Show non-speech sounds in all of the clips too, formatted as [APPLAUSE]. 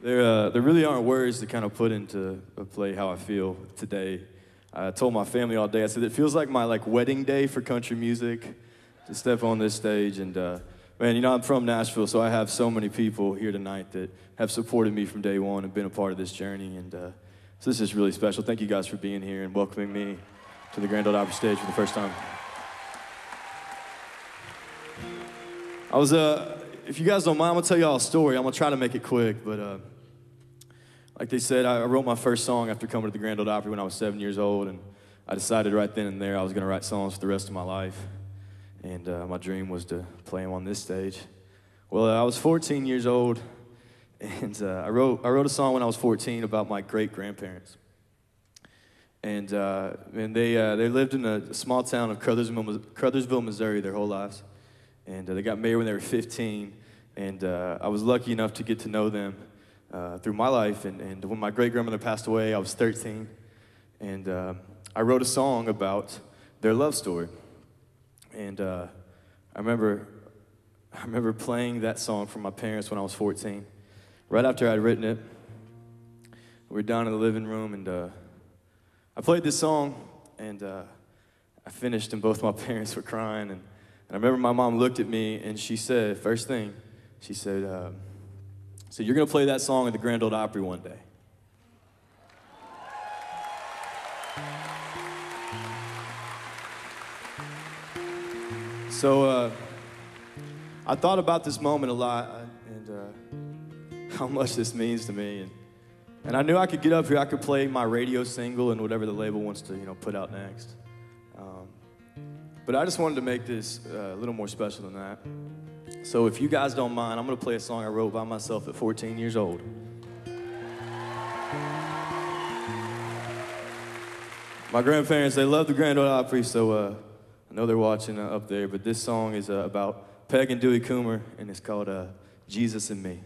There, uh, there really aren't words to kind of put into a play how I feel today. I told my family all day. I said it feels like my like wedding day for country music to step on this stage. And uh, man, you know I'm from Nashville, so I have so many people here tonight that have supported me from day one and been a part of this journey. And uh, so this is really special. Thank you guys for being here and welcoming me to the Grand Ole Opry stage for the first time. I was, uh, if you guys don't mind, I'm gonna tell y'all a story. I'm gonna try to make it quick, but uh, like they said, I wrote my first song after coming to the Grand Ole Opry when I was seven years old, and I decided right then and there I was gonna write songs for the rest of my life. And uh, my dream was to play them on this stage. Well, I was 14 years old, and uh, I, wrote, I wrote a song when I was 14 about my great grandparents. And, uh, and they, uh, they lived in a small town of Crothersville, Crothersville Missouri their whole lives and uh, they got married when they were 15. And uh, I was lucky enough to get to know them uh, through my life. And, and when my great grandmother passed away, I was 13. And uh, I wrote a song about their love story. And uh, I remember, I remember playing that song for my parents when I was 14. Right after I'd written it, we were down in the living room, and uh, I played this song, and I finished, and both my [LAUGHS] parents were crying. And and I remember my mom looked at me and she said, first thing, she said, uh, so you're going to play that song at the Grand Ole Opry one day. So uh, I thought about this moment a lot uh, and uh, [LAUGHS] how much this means to me. And, and I knew I could get up here, I could play my radio single and whatever the label wants to, you know, put out next. But I just wanted to make this uh, a little more special than that. So if you guys don't mind, I'm going to play a song I wrote by myself at 14 years old. My grandparents, they love the Grand Ole Opry, so uh, I know they're watching uh, up there. But this song is uh, about Peg and Dewey Coomer, and it's called uh, Jesus and Me.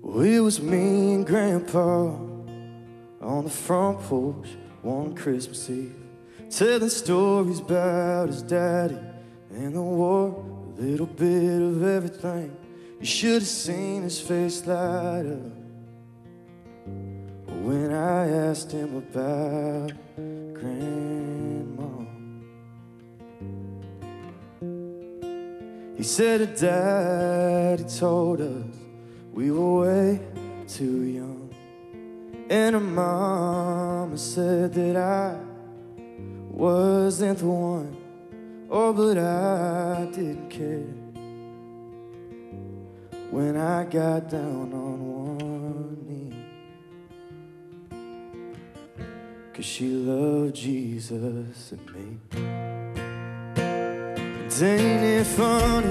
Well, it was me and Grandpa on the front porch one Christmas Eve, telling stories about his daddy and the war, a little bit of everything. You should have seen his face light up when I asked him about Grandma. He said daddy told us we were way too young. And her mama said that I wasn't the one. Oh, but I didn't care when I got down on one knee. Cause she loved Jesus and me. And ain't it funny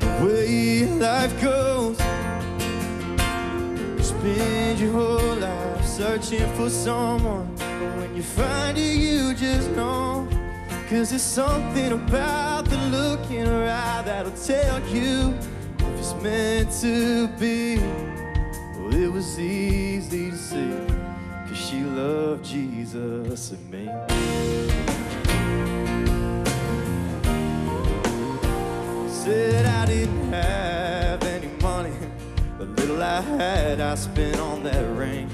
the way life goes? Spend your whole life searching for someone. But when you find it, you just know. Cause there's something about the look in her eye that'll tell you if it's meant to be. Well, it was easy to see. Cause she loved Jesus and me. Said I didn't have little I had, I spent on that ring.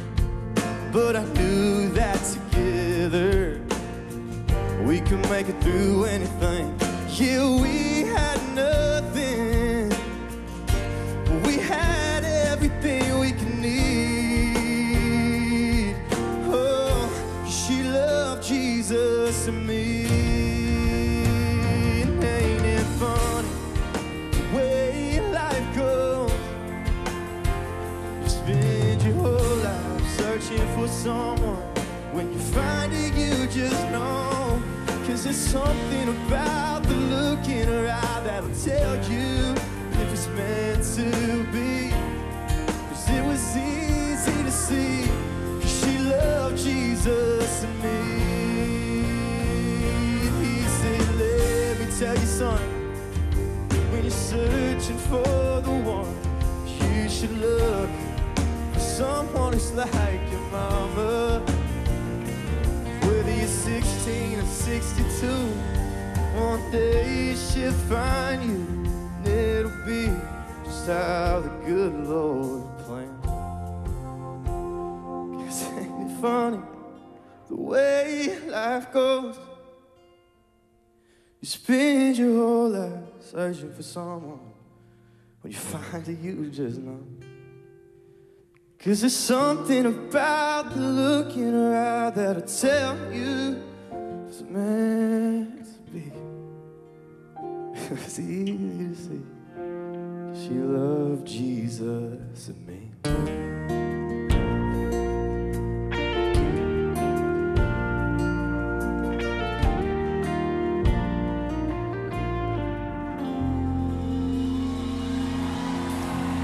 But I knew that together we could make it through anything. Yeah, we had nothing, there's something about the look in her eye that'll tell you if it's meant to be. Cause it was easy to see. Cause she loved Jesus and me. He said, Let me tell you, son, when you're searching for the one, you should look for someone who's like your mama. Whether you're 16 or 62, one day she'll find you, and it'll be just how the good Lord planned. Guess ain't it funny the way life goes? You spend your whole life searching for someone when you find that you just know. Cause there's something about the look in her eye that'll tell you it's easy to see. She loved Jesus and me.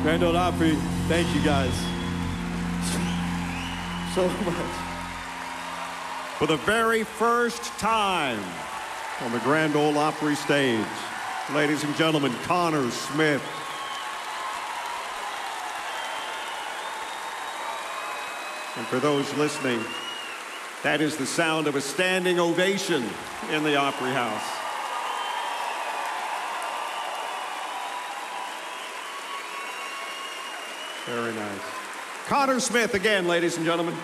Grand Ole Opry, thank you guys [LAUGHS] so much. For the very first time on the Grand Ole Opry stage, ladies and gentlemen, Conner Smith. And for those listening, that is the sound of a standing ovation in the Opry House. Very nice. Conner Smith again, ladies and gentlemen.